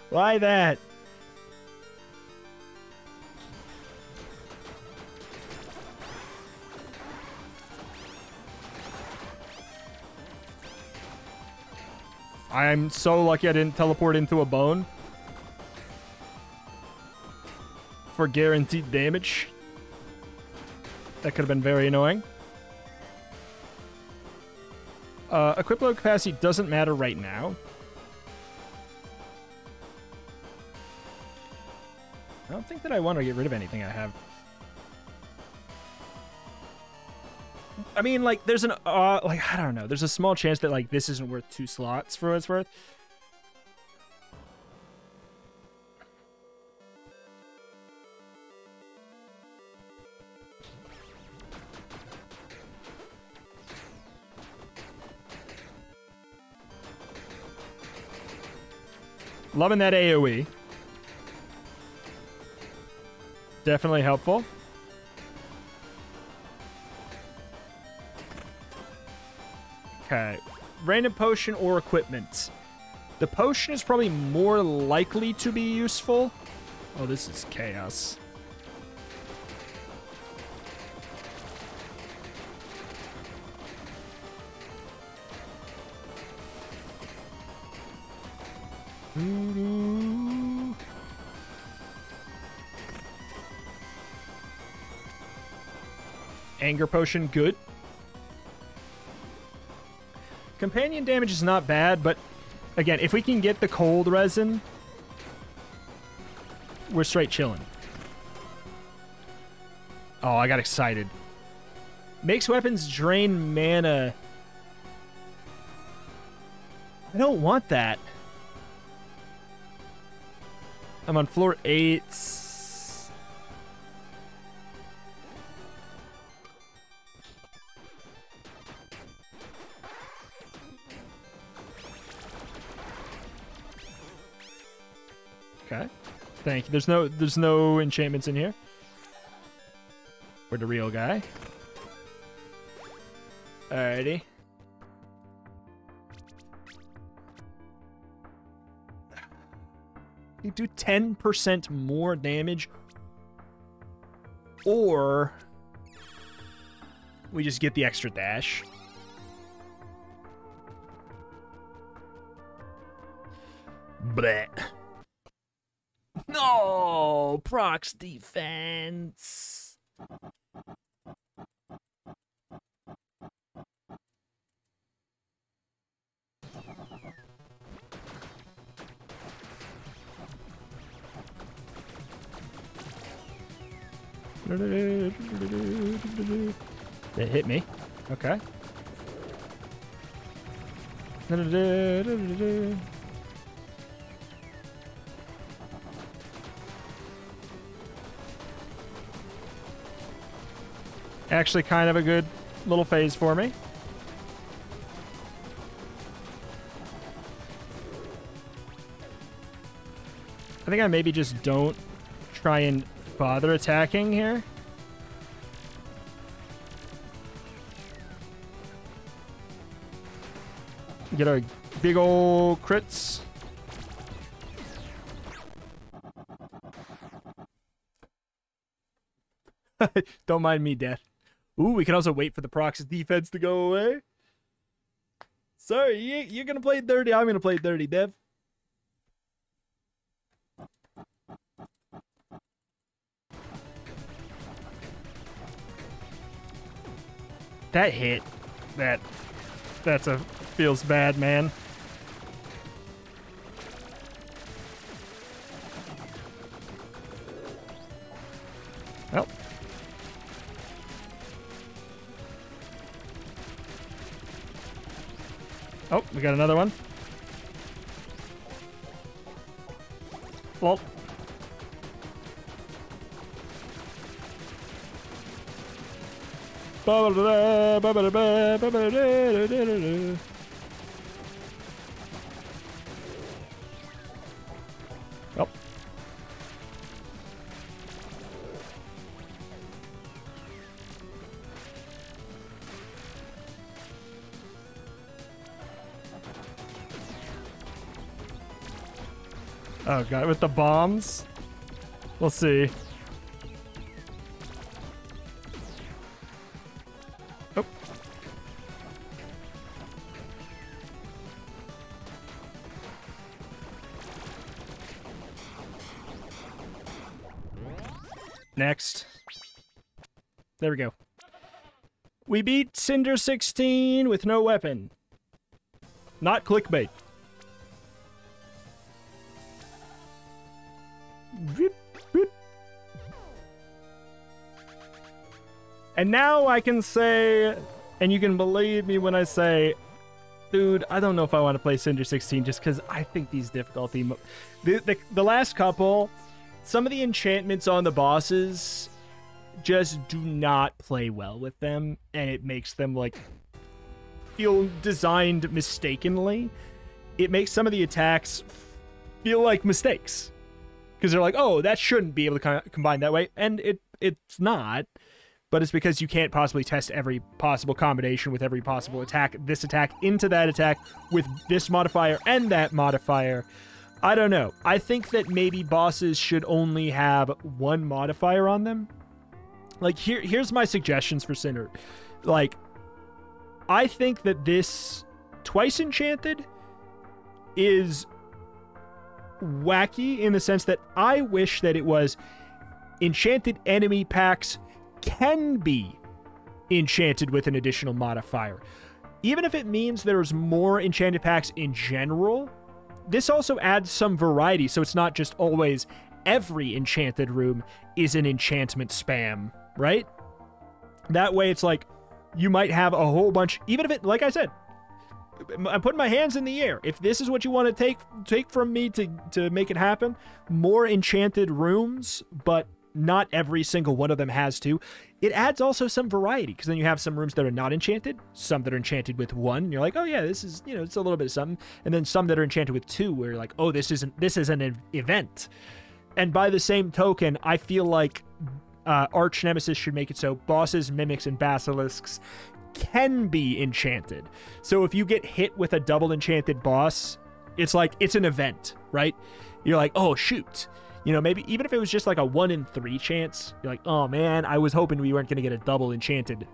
Why that? I'm so lucky I didn't teleport into a bone. For guaranteed damage. That could have been very annoying. Uh, equip load capacity doesn't matter right now. Think that I want to get rid of anything I have. I mean, like, there's an, uh, like, I don't know. There's a small chance that, like, this isn't worth two slots for what it's worth. Loving that AoE. Definitely helpful. Okay. Random potion or equipment. The potion is probably more likely to be useful. Oh, this is chaos. Anger potion, good. Companion damage is not bad, but again, if we can get the cold resin, we're straight chilling. Oh, I got excited. Makes weapons drain mana. I don't want that. I'm on floor eight. Thank you. There's no there's no enchantments in here. We're the real guy. Alrighty. You do 10% more damage. Or we just get the extra dash. Bleh. No, defense. It hit me. Okay. Actually, kind of a good little phase for me. I think I maybe just don't try and bother attacking here. Get our big old crits. [LAUGHS] Don't mind me, Death. Ooh, we can also wait for the proxy defense to go away. Sorry, you, you're going to play dirty. I'm going to play dirty, Dev. That hit. That that's a feels bad, man. Oh, we got another one. Well. Oh. Oh god, with the bombs? We'll see. Oh. Next. There we go. We beat Cinder 16 with no weapon. Not clickbait. And now I can say, and you can believe me when I say, dude, I don't know if I want to play Cinder 16 just because I think these difficulty, the, the the last couple, some of the enchantments on the bosses just do not play well with them, and it makes them like feel designed mistakenly. It makes some of the attacks feel like mistakes because they're like, oh, that shouldn't be able to co- combine that way, and it it's not. But it's because you can't possibly test every possible combination with every possible attack, this attack into that attack with this modifier and that modifier. I don't know. I think that maybe bosses should only have one modifier on them. Like here here's my suggestions for Cinder. Like I think that this twice enchanted is wacky in the sense that I wish that it was enchanted enemy packs can be enchanted with an additional modifier. Even if it means there's more enchanted packs in general, this also adds some variety so it's not just always every enchanted room is an enchantment spam, right? That way it's like you might have a whole bunch even if it like I said I'm putting my hands in the air. If this is what you want to take take from me to to make it happen, more enchanted rooms, but not every single one of them has to. It adds also some variety because then you have some rooms that are not enchanted, some that are enchanted with one. You're like, oh yeah, this is you know it's a little bit of something, and then some that are enchanted with two, where you're like, oh this isn't this is an event. And by the same token, I feel like uh, Arch Nemesis should make it so bosses, mimics, and basilisks can be enchanted. So if you get hit with a double enchanted boss, it's like it's an event, right? You're like, oh shoot. You know, maybe even if it was just like a one in three chance, you're like, oh man, I was hoping we weren't going to get a double enchanted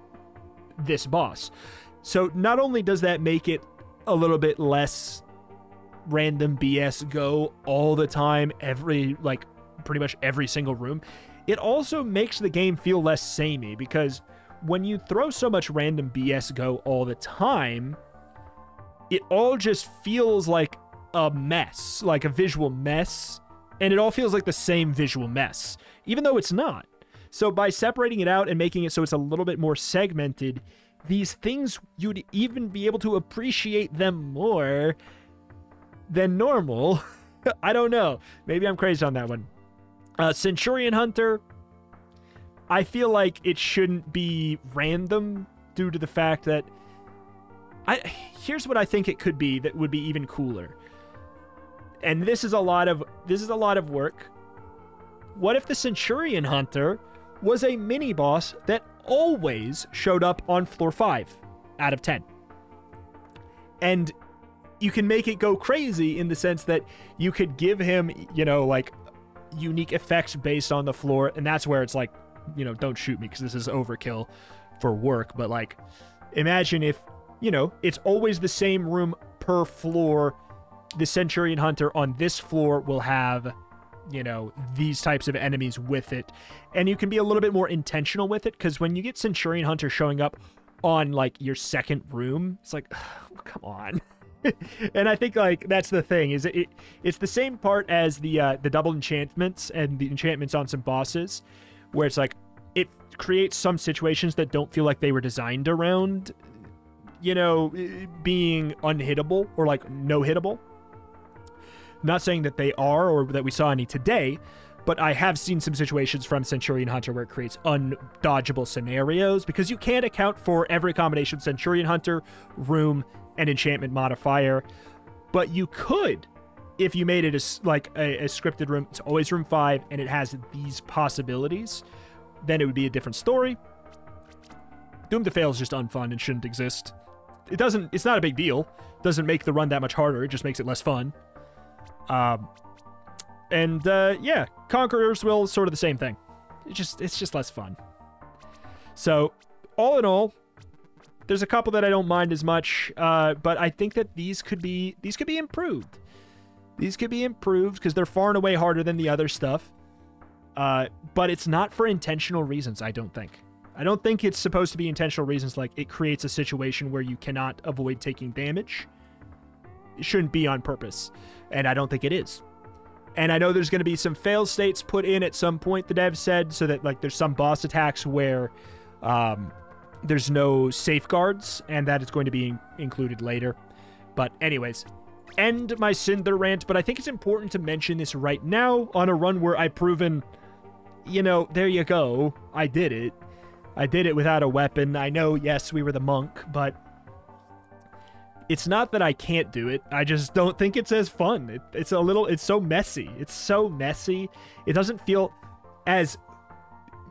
this boss. So not only does that make it a little bit less random BS go all the time, every like pretty much every single room, it also makes the game feel less samey because when you throw so much random BS go all the time, it all just feels like a mess, like a visual mess, and it all feels like the same visual mess, even though it's not. So by separating it out and making it so it's a little bit more segmented, these things you'd even be able to appreciate them more than normal. [LAUGHS] I don't know. Maybe I'm crazy on that one. Uh, Centurion Hunter, I feel like it shouldn't be random due to the fact that I here's what I think it could be that would be even cooler. And this is a lot of this is a lot of work. What if the Centurion Hunter was a mini boss that always showed up on floor 5 out of 10? And you can make it go crazy in the sense that you could give him, you know, like unique effects based on the floor and that's where it's like you know, don't shoot me because this is overkill for work. But like, imagine if, you know, it's always the same room per floor. The Centurion Hunter on this floor will have, you know, these types of enemies with it. And you can be a little bit more intentional with it because when you get Centurion Hunter showing up on like your second room, it's like, [SIGHS] come on. [LAUGHS] and I think like that's the thing is it, it's the same part as the uh, the double enchantments and the enchantments on some bosses where it's like it creates some situations that don't feel like they were designed around you know being unhittable or like no hittable not saying that they are or that we saw any today but I have seen some situations from Centurion Hunter where it creates undodgeable scenarios because you can't account for every combination Centurion Hunter, room, and enchantment modifier. But you could if you made it as like a, a, scripted room, it's always room five, and it has these possibilities, then it would be a different story. Doom to fail is just unfun and shouldn't exist. It doesn't. It's not a big deal. It doesn't make the run that much harder. It just makes it less fun. Um, and uh, yeah, Conqueror's Will is sort of the same thing. It's just it's just less fun. So all in all, there's a couple that I don't mind as much, uh, but I think that these could be these could be improved. These could be improved because they're far and away harder than the other stuff. Uh, but it's not for intentional reasons, I don't think. I don't think it's supposed to be intentional reasons like it creates a situation where you cannot avoid taking damage. Shouldn't be on purpose. And I don't think it is. And I know there's going to be some fail states put in at some point, the dev said, so that like there's some boss attacks where um, there's no safeguards, and that is going to be included later. But anyways, end my Cinder rant, but I think it's important to mention this right now on a run where I've proven, you know, there you go. I did it. I did it without a weapon. I know, yes, we were the monk, but it's not that I can't do it. I just don't think it's as fun. It, it's a little, it's so messy. It's so messy. It doesn't feel as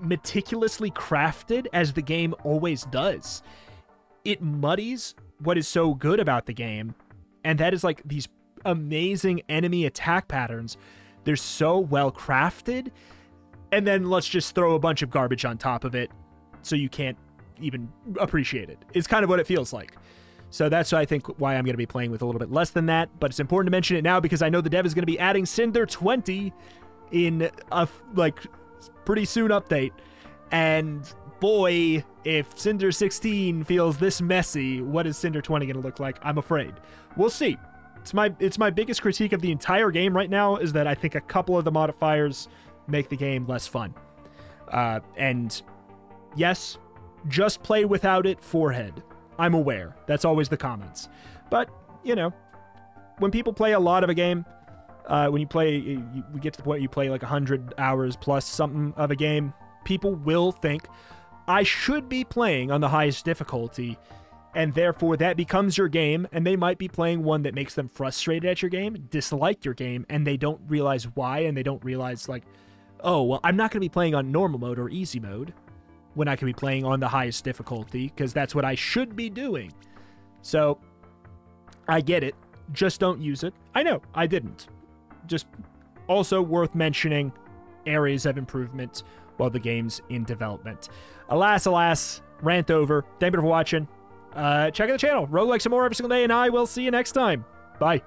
meticulously crafted as the game always does. It muddies what is so good about the game and that is like these amazing enemy attack patterns. They're so well crafted. And then let's just throw a bunch of garbage on top of it so you can't even appreciate it. It's kind of what it feels like. So that's I think why I'm going to be playing with a little bit less than that, but it's important to mention it now because I know the dev is going to be adding Cinder 20 in a like pretty soon update. And boy, if Cinder 16 feels this messy, what is Cinder 20 going to look like? I'm afraid. We'll see. It's my it's my biggest critique of the entire game right now is that I think a couple of the modifiers make the game less fun. Uh, and yes, just play without it forehead. I'm aware. That's always the comments. But, you know, when people play a lot of a game, uh, when you play, you, we get to the point where you play like 100 hours plus something of a game, people will think, I should be playing on the highest difficulty and therefore that becomes your game, and they might be playing one that makes them frustrated at your game, dislike your game, and they don't realize why, and they don't realize, like, oh, well, I'm not going to be playing on normal mode or easy mode when I can be playing on the highest difficulty, because that's what I should be doing. So, I get it. Just don't use it. I know, I didn't. Just also worth mentioning areas of improvement while the game's in development. Alas, alas, rant over. Thank you for watching. Uh, check out the channel. Roguelike some more every single day, and I will see you next time. Bye.